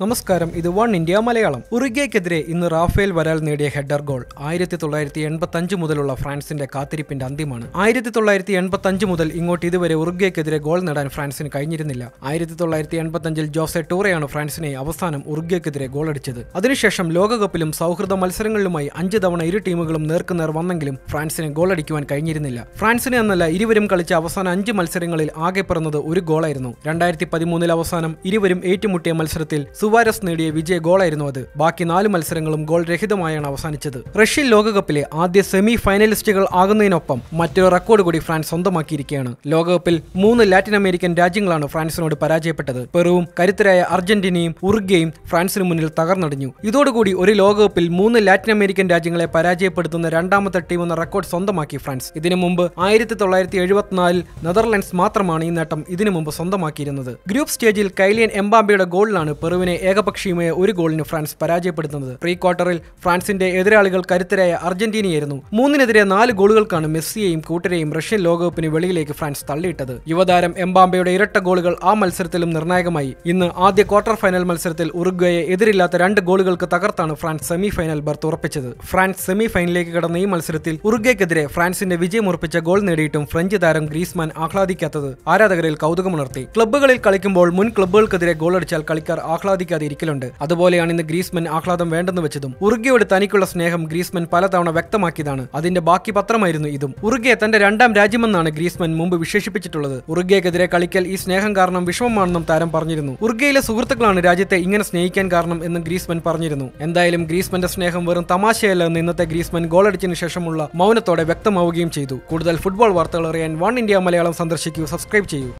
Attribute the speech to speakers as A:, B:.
A: നമസ്കാരം ഇത് one India Malayalam. ഉറുഗേക്കെതിരെ ഇന്ന് റാഫേൽ വരാൽ നേടിയ ഹെഡർ ഗോൾ ആയിരത്തി തൊള്ളായിരത്തി എൺപത്തി അഞ്ച് മുതലുള്ള ഫ്രാൻസിന്റെ കാത്തിരിപ്പിന്റെ അന്ത്യമാണ്. ആയിരത്തി തൊള്ളായിരത്തി എൺപത്തി അഞ്ച് മുതൽ ഇങ്ങോട്ട് ഇതുവരെ ഉറുഗേക്കെതിരെ ഗോൾ നേടാൻ ഫ്രാൻസിന് കഴിഞ്ഞിരുന്നില്ല. ആയിരത്തി തൊള്ളായിരത്തി എൺപത്തി അഞ്ചിൽ ജോസെ ടൂറയാണ് ഫ്രാൻസിനെ അവസാനം ഉറുഗ്വേക്കെതിരെ ഗോളടിച്ചത്. അതിനുശേഷം ലോകകപ്പിലും സൗഹൃദ മത്സരങ്ങളിലുമായി അഞ്ച് തവണ ഇരു ടീമുകളും നേർക്കുനേർ വന്നെങ്കിലും ഫ്രാൻസിന് ഗോൾ ഗോളടിക്കുവാൻ കഴിഞ്ഞിരുന്നില്ല. ഫ്രാൻസിന് എന്നല്ല ഇരുവരും കളിച്ച അവസാന അഞ്ച് മത്സരങ്ങളിൽ ആകെ പിറന്നത് ഒരു ഗോളായിരുന്നു. രണ്ടായിരത്തി പതിമൂന്നിൽ അവസാനം ഇരുവരും ഏറ്റുമുട്ടിയ മത്സരത്തിൽ സുവാരസ് നേടിയ വിജയ ഗോളായിരുന്നു അത്. ബാക്കി നാല് മത്സരങ്ങളും ഗോൾ രഹിതമായാണ് അവസാനിച്ചത്. റഷ്യൻ ലോകകപ്പിലെ ആദ്യ സെമി ഫൈനലിസ്റ്റുകൾ ആകുന്നതിനൊപ്പം മറ്റൊരു റെക്കോർഡ് കൂടി ഫ്രാൻസ് സ്വന്തമാക്കിയിരിക്കുകയാണ്. ലോകകപ്പിൽ മൂന്ന് ലാറ്റിൻ അമേരിക്കൻ രാജ്യങ്ങളാണ് ഫ്രാൻസിനോട് പരാജയപ്പെട്ടത്. പെറുവും കരുത്തരായ അർജന്റീനയും ഉറുഗ്വയും ഫ്രാൻസിന് മുന്നിൽ തകർന്നടിഞ്ഞു. ഇതോടുകൂടി ഒരു ലോകകപ്പിൽ മൂന്ന് ലാറ്റിൻ അമേരിക്കൻ രാജ്യങ്ങളെ പരാജയപ്പെടുത്തുന്ന രണ്ടാമത്തെ ടീം എന്ന റെക്കോർഡ് സ്വന്തമാക്കി ഫ്രാൻസ്. ഇതിനു മുമ്പ് ആയിരത്തി തൊള്ളായിരത്തി എഴുപത്തിനാലിൽ നെതർലൻഡ്സ് മാത്രമാണ് ഈ നേട്ടം ഇതിനു മുമ്പ് സ്വന്തമാക്കിയിരുന്നത്. ഗ്രൂപ്പ് സ്റ്റേജിൽ കൈലിയൻ എംബാബയുടെ ഗോളിലാണ് പെറുവിനെ ഏകപക്ഷീയമായ ഒരു ഗോളിന് ഫ്രാൻസ് പരാജയപ്പെടുത്തുന്നത്. പ്രീ ക്വാർട്ടറിൽ ഫ്രാൻസിന്റെ എതിരാളികൾ കരുത്തരായ അർജന്റീനയായിരുന്നു. മൂന്നിനെതിരെ നാല് ഗോളുകൾക്കാണ് മെസ്സിയെയും കൂട്ടരെയും റഷ്യൻ ലോകകപ്പിന് വെളിയിലേക്ക് ഫ്രാൻസ് തള്ളിയിട്ടത്. യുവതാരം എംബാംബയുടെ ഇരട്ട ഗോളുകൾ ആ മത്സരത്തിലും നിർണായകമായി. ഇന്ന് ആദ്യ ക്വാർട്ടർ ഫൈനൽ മത്സരത്തിൽ ഉറുഗ്വയെ എതിരില്ലാത്ത രണ്ട് ഗോളുകൾക്ക് തകർത്താണ് ഫ്രാൻസ് സെമി ഫൈനൽ ബർത്ത് ഉറപ്പിച്ചത്. ഫ്രാൻസ് സെമി ഫൈനലിലേക്ക് കടന്ന ഈ മത്സരത്തിൽ ഉറുഗ്വയ്ക്കെതിരെ ഫ്രാൻസിന്റെ വിജയമുറപ്പിച്ച ഗോൾ നേടിയിട്ടും ഫ്രഞ്ച് താരം ഗ്രീസ്മാൻ ആഹ്ലാദിക്കാത്തത് ആരാധകരിൽ കൗതുകമുണർത്തി. ക്ലബ്ബുകളിൽ കളിക്കുമ്പോൾ മുൻ ക്ലബ്ബുകൾക്കെതിരെ ഗോളടിച്ചാൽ കളിക്കാർ ആഹ്ലാദിക്കാതെ ഇരിക്കലുണ്ട്. അതുപോലെയാണ് ഇന്ന് ഗ്രീസ്മൻ ആഹ്ലാദം വേണ്ടെന്ന് വെച്ചതും. ഉറുഗ്വയോട് തനിക്കുള്ള സ്നേഹം ഗ്രീസ്മൻ പലതവണ വ്യക്തമാക്കിയതാണ്. അതിന്റെ ബാക്കി പത്രമായിരുന്നു ഇതും. ഉറുഗ്വയെ തന്റെ രണ്ടാം രാജ്യമെന്നാണ് ഗ്രീസ്മൻ മുമ്പ് വിശേഷിപ്പിച്ചിട്ടുള്ളത്. ഉറുഗ്വയ്ക്കെതിരെ കളിക്കൽ ഈ സ്നേഹം കാരണം വിഷമമാണെന്നും താരം പറഞ്ഞിരുന്നു. ഉറുഗ്വയിലെ സുഹൃത്തുക്കളാണ് രാജ്യത്തെ ഇങ്ങനെ സ്നേഹിക്കാൻ കാരണം എന്ന് ഗ്രീസ്മൻ പറഞ്ഞിരുന്നു. എന്തായാലും ഗ്രീസ്മന്റെ സ്നേഹം വെറും തമാശയല്ല എന്ന് ഇന്നത്തെ ഗ്രീസ്മൻ ഗോളടിച്ചതിനു ശേഷമുള്ള മൗനത്തോടെ വ്യക്തമാവുകയും ചെയ്തു. കൂടുതൽ ഫുട്ബോൾ വാർത്തകൾ അറിയാൻ വൺ ഇന്ത്യ മലയാളം സന്ദർശിക്കൂ. സബ്സ്ക്രൈബ് ചെയ്യൂ.